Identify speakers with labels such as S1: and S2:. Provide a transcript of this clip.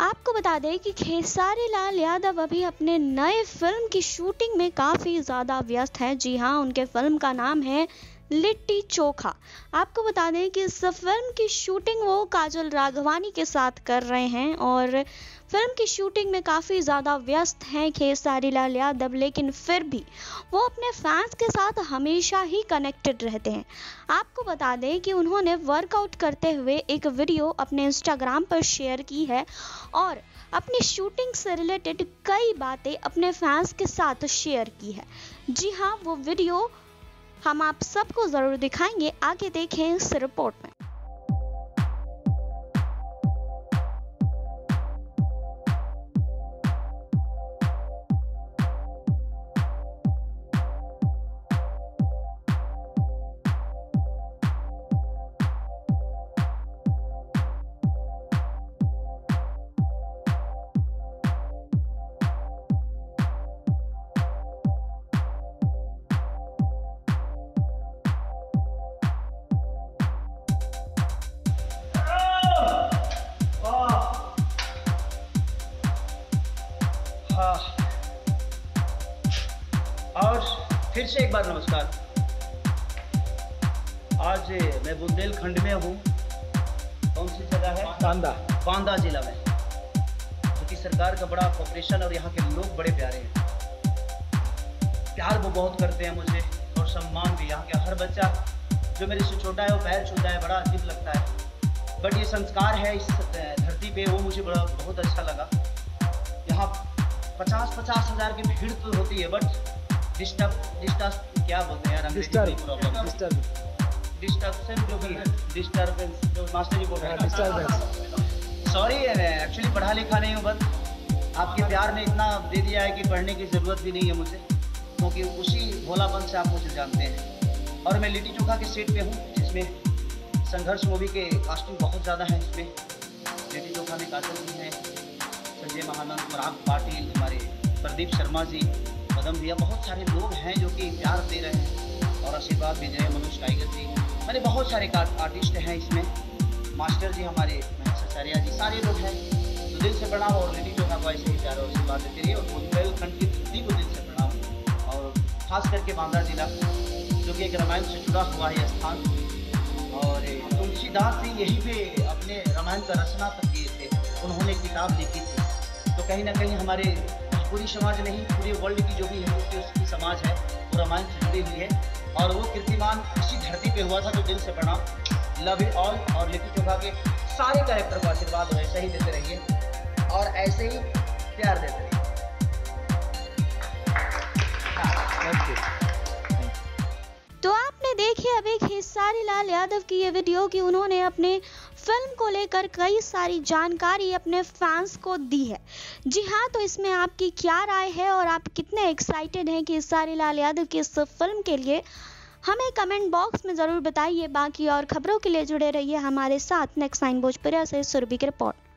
S1: आपको बता दें कि खेसारी लाल यादव अभी अपने नए फ़िल्म की शूटिंग में काफ़ी ज़्यादा व्यस्त है। जी हाँ उनके फ़िल्म का नाम है लिट्टी चोखा। आपको बता दें कि इस फ़िल्म की शूटिंग वो काजल राघवानी के साथ कर रहे हैं और फ़िल्म की शूटिंग में काफ़ी ज़्यादा व्यस्त हैं खेसारी लाल यादव, लेकिन फिर भी वो अपने फैंस के साथ हमेशा ही कनेक्टेड रहते हैं। आपको बता दें कि उन्होंने वर्कआउट करते हुए एक वीडियो अपने इंस्टाग्राम पर शेयर की है और अपनी शूटिंग से रिलेटेड कई बातें अपने फैंस के साथ शेयर की है। जी हाँ वो वीडियो हम आप सबको ज़रूर दिखाएँगे। आगे देखें इस रिपोर्ट में।
S2: हाँ। और फिर से एक बार नमस्कार। आज मैं बुंदेलखंड में हूँ। कौन सी जगह है?
S3: कांदा
S2: बांदा जिला में। क्योंकि सरकार का बड़ा कॉपरेशन और यहाँ के लोग बड़े प्यारे हैं। प्यार वो बहुत करते हैं मुझे और सम्मान भी। यहाँ का हर बच्चा जो मेरे से छोटा है वो पैर छूता है बड़ा अजीब लगता है। बट ये संस्कार है इस धरती पे वो मुझे बड़ा बहुत अच्छा लगा। पचास पचास हज़ार की भीड़ तो होती है बट डिस्टर्ब डिस्टर्ब क्या बोलते हैं यार
S3: डिस्टर्ब डिस्टर्ब
S2: डिस्टर्बेंस जो भी है डिस्टर्बेंस जो मास्टर जी बोल रहे हैं।
S3: डिस्टर्बेंस
S2: सॉरी एक्चुअली पढ़ा लिखा नहीं हूँ बस आपके प्यार ने इतना दे दिया है कि पढ़ने की ज़रूरत भी नहीं है मुझे क्योंकि उसी भोलापन से आप मुझे जानते हैं। और मैं लिट्टी चोखा के सेट पे हूँ जिसमें संघर्ष मूवी के कास्टिंग बहुत ज़्यादा है इसमें। लिट्टी चोखा में काजल भी हैं। संजय महानंद पराग पाटिल, हमारे प्रदीप शर्मा जी पदम भैया, बहुत सारे लोग हैं जो कि प्यार दे रहे हैं और आशीर्वाद भी दे रहे हैं मनोज टाइगर जी। मैंने बहुत सारे आर्टिस्ट हैं इसमें। मास्टर जी हमारे आचार्य जी, सारे लोग हैं तो दिल से प्रणाम और लिट्टी चोखा को ऐसे ही प्यार और आशीर्वाद देते रहिए और बुंदेलखंड की धरती को दिल से प्रणाम और खास करके बांदा जिला, जो कि एक रामायण से जुड़ा हुआ है स्थान। और तुलसीदास जी यहीं पे अपने रामायण का रचना तक किए थे। उन्होंने किताब लिखी थी। तो कहीं ना कहीं हमारे पूरी समाज नहीं पूरे वर्ल्ड की जो भी हिंदू की, उसकी समाज है, वो रामायण से जुड़ी हुई है। और वो कीर्तिमान इसी धरती पे हुआ था तो दिल से प्रणाम लव यू ऑल और लिपी चोखा के सारे कैरेक्टर को आशीर्वाद वैसे ही देते रहिए। और ऐसे ही प्यार देते रहिए।
S1: खेसारी लाल यादव की ये वीडियो कि उन्होंने अपने फ़िल्म को लेकर कई सारी जानकारी अपने फैंस को दी है। जी हाँ तो इसमें आपकी क्या राय है और आप कितने एक्साइटेड हैं खेसारी लाल यादव की इस फ़िल्म के लिए? हमें कमेंट बॉक्स में ज़रूर बताइए। बाकी और खबरों के लिए जुड़े रहिए हमारे साथ। नेक्स्ट नाइन भोजपुरिया से सुरभि की रिपोर्ट